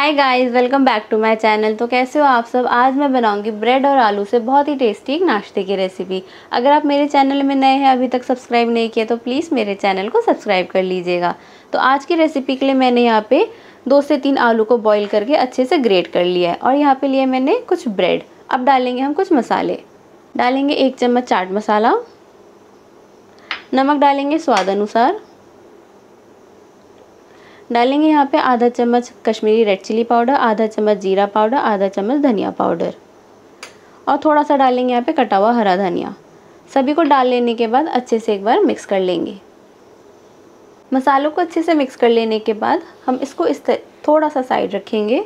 Hi guys welcome back to my channel तो कैसे हो आप सब? आज मैं बनाऊँगी ब्रेड और आलू से बहुत ही टेस्टी एक नाश्ते की रेसिपी अगर आप मेरे चैनल में नए हैं, अभी तक सब्सक्राइब नहीं किया तो प्लीज़ मेरे चैनल को सब्सक्राइब कर लीजिएगा. तो आज की रेसिपी के लिए मैंने यहाँ पे दो से तीन आलू को बॉयल करके अच्छे से ग्रेट कर लिया है और यहाँ पे लिए मैंने कुछ ब्रेड अब डालेंगे हम कुछ मसाले. डालेंगे एक चम्मच चाट मसाला. नमक डालेंगे स्वाद अनुसार. डालेंगे यहाँ पे आधा चम्मच कश्मीरी रेड चिली पाउडर, आधा चम्मच जीरा पाउडर, आधा चम्मच धनिया पाउडर। और थोड़ा सा डालेंगे यहाँ पे कटा हुआ हरा धनिया। सभी को डाल लेने के बाद अच्छे से एक बार मिक्स कर लेंगे। मसालों को अच्छे से मिक्स कर लेने के बाद हम इसको इस थोड़ा सा साइड रखेंगे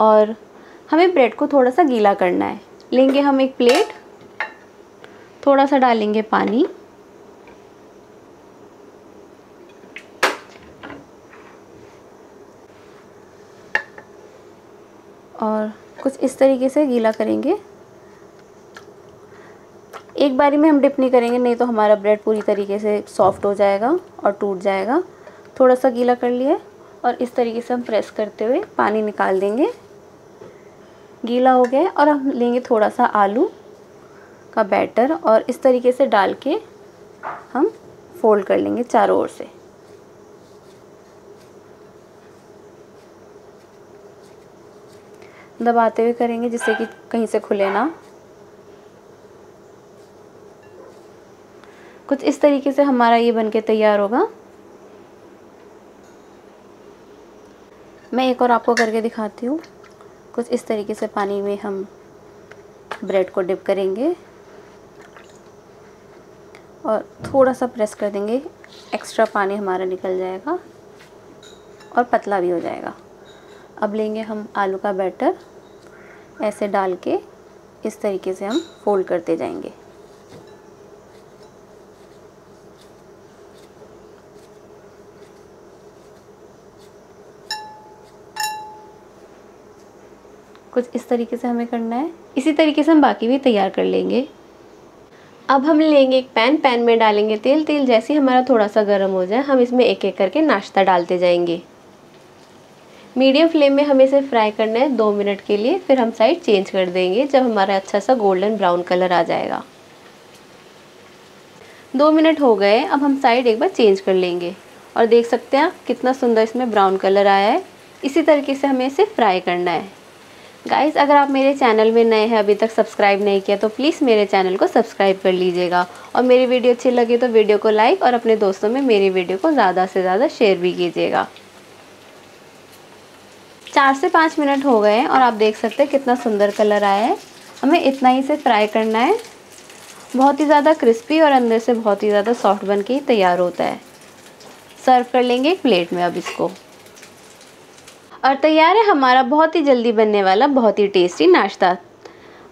और हमें ब्रेड को थोड़ा सा गीला करना है। लेंगे हम एक प्लेट थोड़ा सा डालेंगे पानी। और कुछ इस तरीके से गीला करेंगे। एक बारी में हम डिप नहीं करेंगे, नहीं तो हमारा ब्रेड पूरी तरीके से सॉफ्ट हो जाएगा और टूट जाएगा। थोड़ा सा गीला कर लिए और इस तरीके से हम प्रेस करते हुए पानी निकाल देंगे। गीला हो गया और हम लेंगे थोड़ा सा आलू का बैटर और इस तरीके से डाल के हम फोल्ड कर लेंगे चारों ओर से। दबाते हुए करेंगे जिससे कि कहीं से खुले ना। कुछ इस तरीके से हमारा ये बनके तैयार होगा। मैं एक और आपको करके दिखाती हूँ। कुछ इस तरीके से पानी में हम ब्रेड को डिप करेंगे। और थोड़ा सा प्रेस कर देंगे। एक्स्ट्रा पानी हमारा निकल जाएगा और पतला भी हो जाएगा। अब लेंगे हम आलू का बैटर। ऐसे डाल के इस तरीके से हम फोल्ड करते जाएँगे। कुछ इस तरीके से हमें करना है। इसी तरीके से हम बाकी भी तैयार कर लेंगे। अब हम लेंगे एक पैन। पैन में डालेंगे तेल। तेल जैसे हमारा थोड़ा सा गर्म हो जाए, हम इसमें एक एक करके नाश्ता डालते जाएँगे। मीडियम फ्लेम में हमें इसे फ्राई करना है दो मिनट के लिए, फिर हम साइड चेंज कर देंगे जब हमारा अच्छा सा गोल्डन ब्राउन कलर आ जाएगा। दो मिनट हो गए, अब हम साइड एक बार चेंज कर लेंगे और देख सकते हैं आप कितना सुंदर इसमें ब्राउन कलर आया है। इसी तरीके से हमें इसे फ्राई करना है। गाइज़ अगर आप मेरे चैनल में नए हैं, अभी तक सब्सक्राइब नहीं किया तो प्लीज़ मेरे चैनल को सब्सक्राइब कर लीजिएगा और मेरी वीडियो अच्छी लगे तो वीडियो को लाइक और अपने दोस्तों में मेरी वीडियो को ज़्यादा से ज़्यादा शेयर भी कीजिएगा। चार से पाँच मिनट हो गए हैं और आप देख सकते हैं कितना सुंदर कलर आया है। हमें इतना ही से फ्राई करना है। बहुत ही ज़्यादा क्रिस्पी और अंदर से बहुत ही ज़्यादा सॉफ्ट बन के तैयार होता है। सर्व कर लेंगे एक प्लेट में अब इसको। और तैयार है हमारा बहुत ही जल्दी बनने वाला, बहुत ही टेस्टी नाश्ता।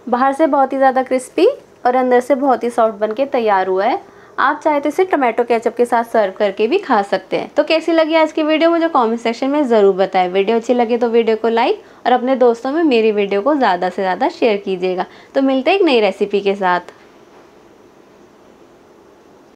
बाहर से बहुत ही ज़्यादा क्रिस्पी और अंदर से बहुत ही सॉफ्ट बन के तैयार हुआ है। आप चाहे तो इसे टोमेटो केचप के साथ सर्व करके भी खा सकते हैं। तो कैसी लगी आज की वीडियो मुझे कमेंट सेक्शन में ज़रूर बताएँ। वीडियो अच्छी लगे तो वीडियो को लाइक और अपने दोस्तों में मेरी वीडियो को ज़्यादा से ज़्यादा शेयर कीजिएगा। तो मिलते हैं एक नई रेसिपी के साथ।